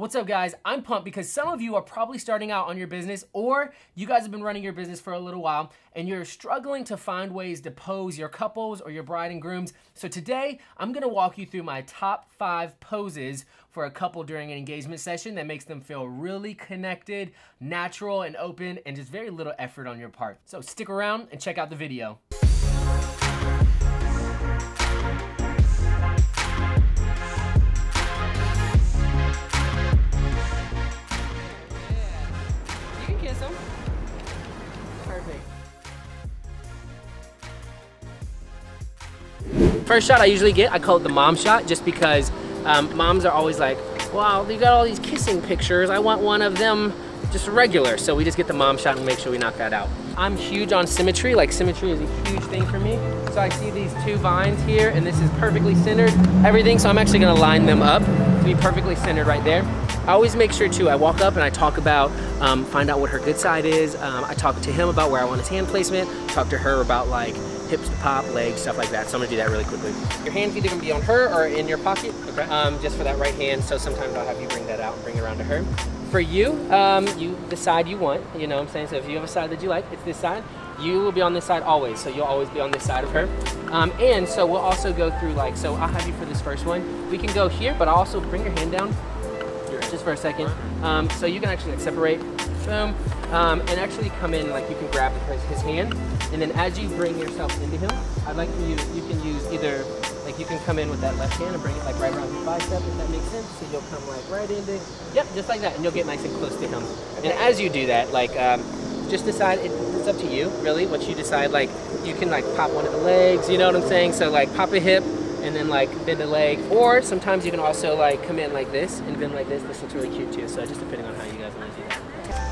What's up guys? I'm pumped because some of you are probably starting out on your business or you guys have been running your business for a little while and you're struggling to find ways to pose your couples or your bride and grooms. So today I'm gonna walk you through my top five poses for a couple during an engagement session that makes them feel really connected, natural and open and just very little effort on your part. So stick around and check out the video. First shot I usually get, I call it the mom shot just because um, moms are always like, wow, you got all these kissing pictures. I want one of them just regular. So we just get the mom shot and make sure we knock that out. I'm huge on symmetry. Like symmetry is a huge thing for me. So I see these two vines here and this is perfectly centered, everything. So I'm actually gonna line them up to be perfectly centered right there. I always make sure too, I walk up and I talk about, um, find out what her good side is. Um, I talk to him about where I want his hand placement, talk to her about like hips to pop, legs, stuff like that. So I'm gonna do that really quickly. Your hand's either gonna be on her or in your pocket, okay. um, just for that right hand. So sometimes I'll have you bring that out and bring it around to her. For you, um, you decide you want, you know what I'm saying? So if you have a side that you like, it's this side. You will be on this side always, so you'll always be on this side of her. Um, and so we'll also go through like, so I'll have you for this first one. We can go here, but I'll also bring your hand down just for a second. Um, so you can actually like separate, boom, um, and actually come in like you can grab his hand, and then as you bring yourself into him, I'd like you, you can use either, like you can come in with that left hand and bring it like right around his bicep, if that makes sense. So you'll come like right into, yep, just like that, and you'll get nice and close to him. And as you do that, like, um, just decide, it, it's up to you, really, what you decide, like, you can like pop one of the legs, you know what I'm saying? So like pop a hip, and then like bend a leg. Or sometimes you can also like come in like this and bend like this. This looks really cute too. So just depending on how you guys.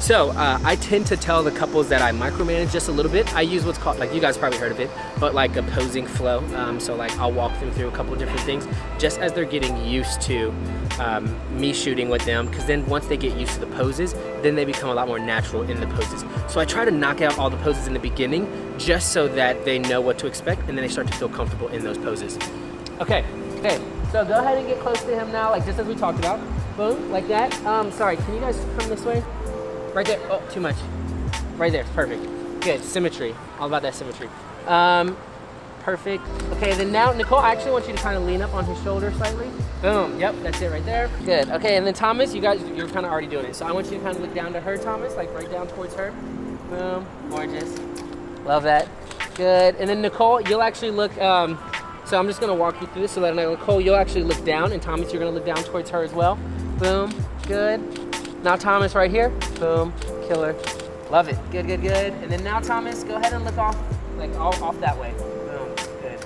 So uh, I tend to tell the couples that I micromanage just a little bit. I use what's called, like you guys probably heard of it, but like a posing flow. Um, so like I'll walk them through a couple different things just as they're getting used to um, me shooting with them. Because then once they get used to the poses, then they become a lot more natural in the poses. So I try to knock out all the poses in the beginning just so that they know what to expect and then they start to feel comfortable in those poses. Okay, okay. So go ahead and get close to him now, like just as we talked about. Boom, like that. Um, sorry, can you guys come this way? Right there. Oh, too much. Right there, perfect. Good, symmetry. All about that symmetry. Um, perfect. Okay, then now, Nicole, I actually want you to kind of lean up on his shoulder slightly. Boom, yep, that's it right there. Good, okay, and then Thomas, you guys, you're kind of already doing it. So I want you to kind of look down to her, Thomas, like right down towards her. Boom, gorgeous. Love that. Good, and then Nicole, you'll actually look, um, so I'm just gonna walk you through this so that Nicole, you'll actually look down, and Thomas, you're gonna look down towards her as well. Boom, good. Now Thomas right here, boom, killer. Love it, good, good, good. And then now Thomas, go ahead and look off, like off, off that way. Boom, good.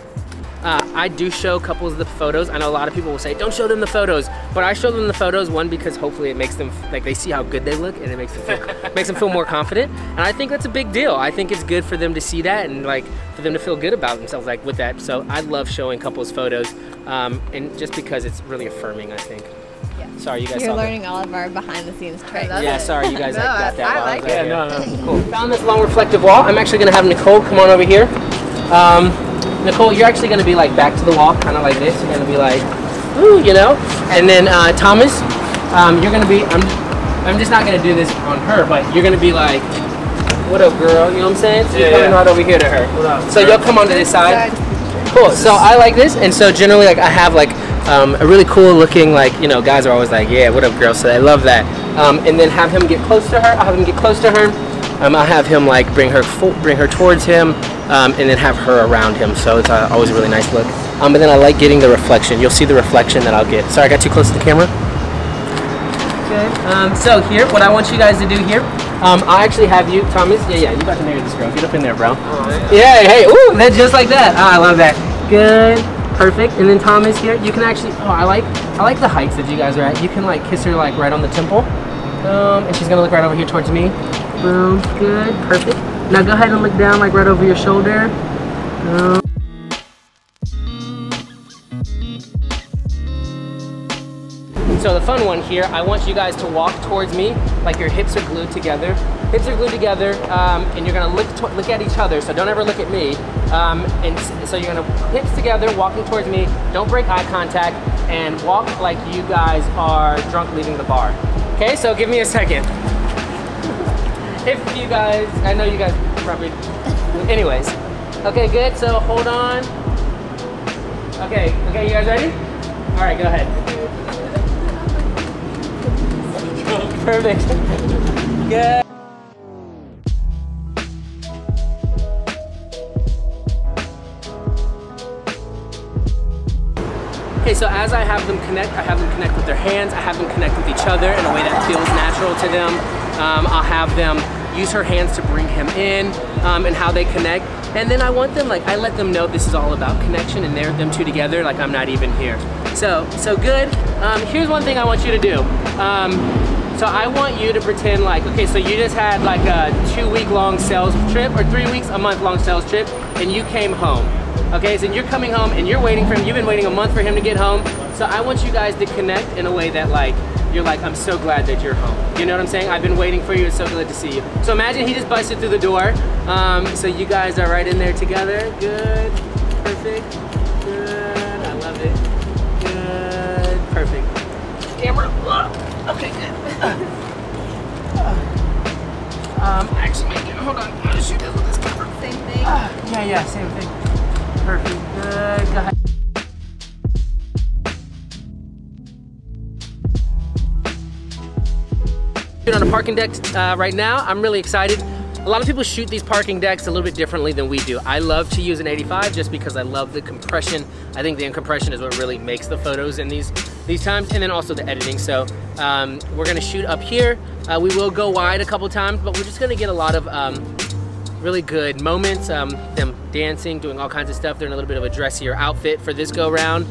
Uh, I do show couples the photos. I know a lot of people will say, don't show them the photos. But I show them the photos, one, because hopefully it makes them, like they see how good they look and it makes them feel, makes them feel more confident. And I think that's a big deal. I think it's good for them to see that and like for them to feel good about themselves like with that. So I love showing couples photos um, and just because it's really affirming, I think. Yeah. Sorry, you guys You're learning that. all of our behind the scenes tricks. Yeah, sorry, you guys no, like, got that. I like I it. Yeah, no, no, cool. Found this long reflective wall. I'm actually gonna have Nicole come on over here. Um, Nicole, you're actually gonna be like back to the wall, kind of like this. You're gonna be like, ooh, you know. And then uh, Thomas, um, you're gonna be. I'm. I'm just not gonna do this on her, but you're gonna be like, what up, girl? You know what I'm saying? So yeah, you're coming yeah. right over here to her. What up, so you'll come onto this side. Cool. So I like this, and so generally, like I have like um, a really cool looking, like you know, guys are always like, yeah, what up, girl? So I love that. Um, and then have him get close to her. I'll have him get close to her. Um, I'll have him like bring her bring her towards him, um, and then have her around him. So it's uh, always a really nice look. Um, but then I like getting the reflection. You'll see the reflection that I'll get. Sorry, I got too close to the camera. Okay. Um, so here, what I want you guys to do here, um, I actually have you, Thomas. Yeah, yeah, you got to marry this girl. Get up in there, bro. Oh, yeah. hey, ooh, that's just like that. Ah, I love that. Good, perfect. And then Thomas here, you can actually. Oh, I like, I like the heights that you guys are at. You can like kiss her like right on the temple. Boom, and she's gonna look right over here towards me. Boom, good, perfect. Now go ahead and look down like right over your shoulder. Boom. So the fun one here, I want you guys to walk towards me like your hips are glued together. hips are glued together, um, and you're gonna look look at each other. So don't ever look at me. Um, and so you're gonna hips together, walking towards me. Don't break eye contact, and walk like you guys are drunk leaving the bar. Okay, so give me a second. if you guys, I know you guys probably. Anyways, okay, good. So hold on. Okay, okay, you guys ready? All right, go ahead. Perfect. Good. Okay, so as I have them connect, I have them connect with their hands, I have them connect with each other in a way that feels natural to them. Um, I'll have them use her hands to bring him in um, and how they connect. And then I want them, like, I let them know this is all about connection and they're them two together, like I'm not even here. So, so good. Um, here's one thing I want you to do. Um, so I want you to pretend like, okay, so you just had like a two week long sales trip or three weeks, a month long sales trip, and you came home. Okay, so you're coming home and you're waiting for him. You've been waiting a month for him to get home. So I want you guys to connect in a way that like, you're like, I'm so glad that you're home. You know what I'm saying? I've been waiting for you. It's so good to see you. So imagine he just busted through the door. Um, so you guys are right in there together. Good, perfect, hold on. I'm gonna shoot this with this camera. Same thing. Yeah, yeah, same thing. Perfect. Good. Go ahead. On a parking deck uh, right now, I'm really excited. A lot of people shoot these parking decks a little bit differently than we do. I love to use an 85 just because I love the compression. I think the compression is what really makes the photos in these these times, and then also the editing. So um, we're gonna shoot up here. Uh, we will go wide a couple times, but we're just gonna get a lot of um, really good moments. Um, them dancing, doing all kinds of stuff. They're in a little bit of a dressier outfit for this go round.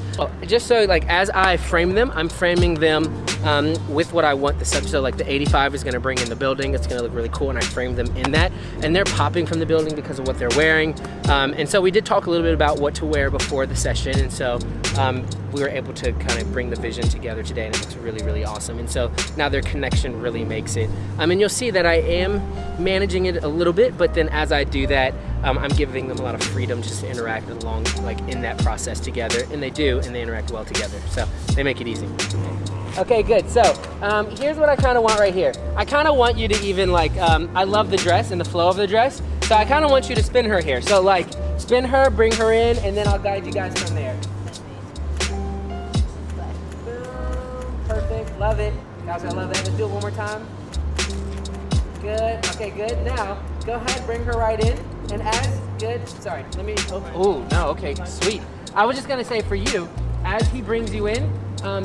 Just so like as I frame them, I'm framing them um, with what I want the subject. So like the 85 is gonna bring in the building. It's gonna look really cool and I frame them in that. And they're popping from the building because of what they're wearing. Um, and so we did talk a little bit about what to wear before the session. And so um, we were able to kind of bring the vision together today and it looks really, really awesome. And so now their connection really makes it. Um, and you'll see that I am managing it a little bit, but then as I do that, um, I'm giving them a lot of freedom just to interact along, like in that process together. And they do, and they interact well together. So they make it easy. Okay, good. So um, here's what I kind of want right here. I kind of want you to even like, um, I love the dress and the flow of the dress. So I kind of want you to spin her here. So like, spin her, bring her in, and then I'll guide you guys from there. Love it. Guys, I love that. Let's do it one more time. Good, okay, good. Now, go ahead, bring her right in. And as, good, sorry, let me, oh, oh, no, okay, sweet. I was just gonna say for you, as he brings you in, um,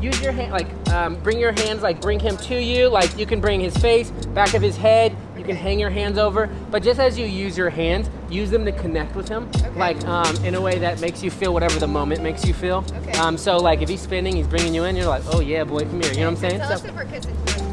use your hand, like, um, bring your hands, like, bring him to you. Like, you can bring his face, back of his head. You can hang your hands over. But just as you use your hands, use them to connect with him. Okay. Like, um, in a way that makes you feel whatever the moment makes you feel. Okay. Um, so, like, if he's spinning, he's bringing you in, you're like, oh, yeah, boy, come here. You know what I'm saying? Tell So- us if we're kissing.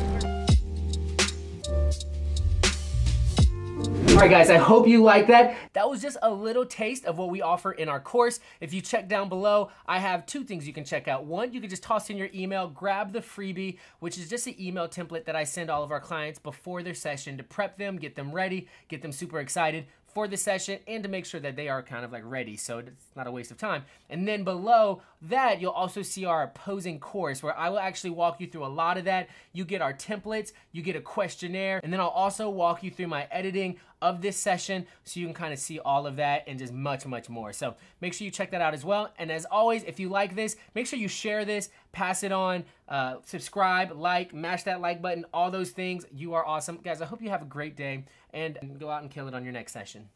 All right, guys, I hope you like that. That was just a little taste of what we offer in our course. If you check down below, I have two things you can check out. One, you can just toss in your email, grab the freebie, which is just an email template that I send all of our clients before their session to prep them, get them ready, get them super excited for the session and to make sure that they are kind of like ready so it's not a waste of time. And then below that, you'll also see our opposing course where I will actually walk you through a lot of that. You get our templates, you get a questionnaire, and then I'll also walk you through my editing of this session so you can kind of see all of that and just much, much more. So make sure you check that out as well. And as always, if you like this, make sure you share this, pass it on, uh, subscribe, like, mash that like button, all those things. You are awesome. Guys, I hope you have a great day and go out and kill it on your next session.